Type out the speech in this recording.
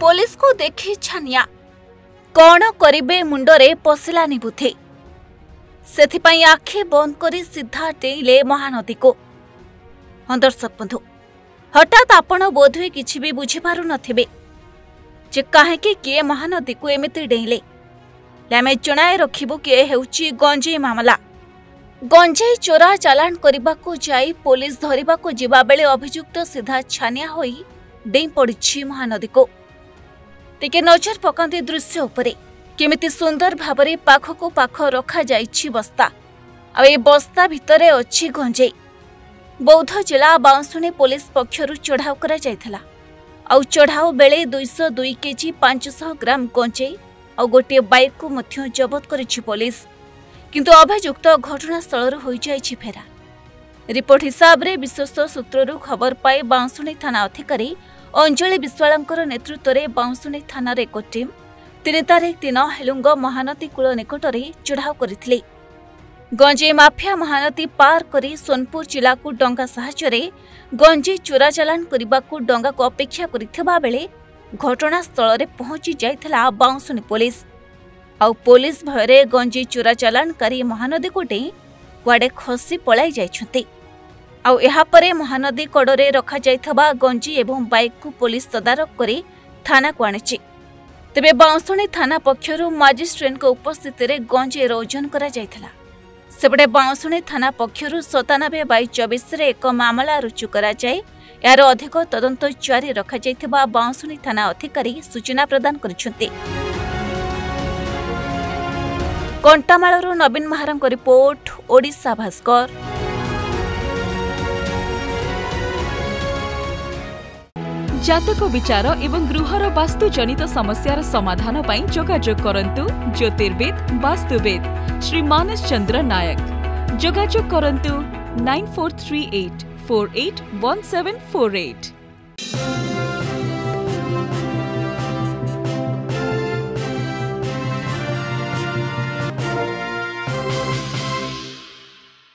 ପୋଲିସକୁ ଦେଖି ଛାନିଆ। କ'ଣ କରିବେ ମୁଣ୍ଡରେ ପଶିଲାନି ବୁଦ୍ଧି। ସେଥିପାଇଁ ଆଖି ବନ୍ଦ କରି ସିଧା ଡେଇଁଲେ ମହାନଦୀକୁ। ହଁ ଦର୍ଶକ ବନ୍ଧୁ ହଠାତ୍ ଆପଣ ବୋଧହୁଏ କିଛି ବି ବୁଝିପାରୁନଥିବେ ଯେ କାହିଁକି କିଏ ମହାନଦୀକୁ ଏମିତି ଡେଇଁଲେ? ଆମେ ଜଣାଇ ରଖିବୁ କି ଏ ହେଉଛି ଗଞ୍ଜେଇ ମାମଲା। ଗଞ୍ଜେଇ ଚୋରା ଚାଲାଣ କରିବାକୁ ଯାଇ ପୋଲିସ ଧରିବାକୁ ଯିବାବେଳେ ଅଭିଯୁକ୍ତ ସିଧା ଛାନିଆ ହୋଇ ଡେଇଁ ପଡ଼ିଛି ମହାନଦୀକୁ। ଟିକେ ନଜର ପକାନ୍ତି ଦୃଶ୍ୟ ଉପରେ। କେମିତି ସୁନ୍ଦର ଭାବରେ ପାଖକୁ ପାଖ ରଖାଯାଇଛି ବସ୍ତା। ଆଉ ଏ ବସ୍ତା ଭିତରେ ଅଛି ଗଞ୍ଜେଇ। ବୌଦ୍ଧ ଜିଲ୍ଲା ବାଉଁଶୁଣୀ ପୋଲିସ ପକ୍ଷରୁ ଚଢ଼ାଉ କରାଯାଇଥିଲା। ଆଉ ଚଢ଼ାଉ ବେଳେ ଦୁଇଶହ ଦୁଇ କେଜି ପାଞ୍ଚଶହ ଗ୍ରାମ ଗଞ୍ଜେଇ ଆଉ ଗୋଟିଏ ବାଇକ୍କୁ ମଧ୍ୟ ଜବତ କରିଛି ପୋଲିସ। କିନ୍ତୁ ଅଭିଯୁକ୍ତ ଘଟଣାସ୍ଥଳରୁ ହୋଇଯାଇଛି ଫେରା। ରିପୋର୍ଟ ହିସାବରେ ବିଶ୍ୱସ୍ତ ସୂତ୍ରରୁ ଖବର ପାଇ ବାଉଁଶୁଣୀ ଥାନା ଅଧିକାରୀ ଅଞ୍ଜଳି ବିଶ୍ୱାଳଙ୍କର ନେତୃତ୍ୱରେ ବାଉଁଶୁଣୀ ଥାନାର ଏକ ଟିମ୍ ତିନି ତାରିଖ ଦିନ ହେଲୁଙ୍ଗ ମହାନଦୀ କୂଳ ନିକଟରେ ଚଢ଼ାଉ କରିଥିଲେ। ଗଞ୍ଜେଇ ମାଫିଆ ମହାନଦୀ ପାର କରି ସୋନପୁର ଜିଲ୍ଲାକୁ ଡଙ୍ଗା ସାହାଯ୍ୟରେ ଗଞ୍ଜେଇ ଚୋରା ଚାଲାଣ କରିବାକୁ ଡଙ୍ଗାକୁ ଅପେକ୍ଷା କରିଥିବା ବେଳେ ଘଟଣାସ୍ଥଳରେ ପହଞ୍ଚି ଯାଇଥିଲା ବାଉଁଶୁଣୀ ପୋଲିସ। ଆଉ ପୋଲିସ ଭୟରେ ଗଞ୍ଜେଇ ଚୋରା ଚାଲାଣକାରୀ ମହାନଦୀକୁ ଡେଇଁ କୁଆଡ଼େ ଖସି ପଳାଇ ଯାଇଛନ୍ତି। ଆଉ ଏହାପରେ ମହାନଦୀ କଡ଼ରେ ରଖାଯାଇଥିବା ଗଞ୍ଜି ଏବଂ ବାଇକ୍କୁ ପୋଲିସ ତଦାରଖ କରି ଥାନାକୁ ଆଣିଛି। ତେବେ ବାଉଁଶୁଣୀ ଥାନା ପକ୍ଷରୁ ମାଜିଷ୍ଟ୍ରେଟ୍ଙ୍କ ଉପସ୍ଥିତିରେ ଗଞ୍ଜେଇର ଓଜନ କରାଯାଇଥିଲା। ସେପଟେ ବାଉଁଶୁଣୀ ଥାନା ପକ୍ଷରୁ ସତାନବେ ବାଇ ଚବିଶରେ ଏକ ମାମଲା ରୁଜୁ କରାଯାଇ ଏହାର ଅଧିକ ତଦନ୍ତ ଜାରି ରଖାଯାଇଥିବା ବାଉଁଶୁଣୀ ଥାନା ଅଧିକାରୀ ସୂଚନା ପ୍ରଦାନ କରିଛନ୍ତି। କଣ୍ଟାମାଳରୁ ନବୀନ ମହାରଙ୍କ ରିପୋର୍ଟ ଓଡ଼ିଶା ଭାସ୍କର। जतक विचार एवं गृह वास्तु जनित समस्या समाधान जोाजोग करूँ ज्योतिर्विद, वास्तुविद, श्री मानस चंद्र नायक। जोाजोग करूँ nine four three eight, four eight one eight.